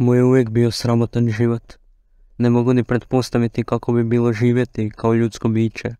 mu je uvijek bio sramotan život. Ne mogu ni pretpostaviti kako bi bilo živjeti kao ljudsko biće.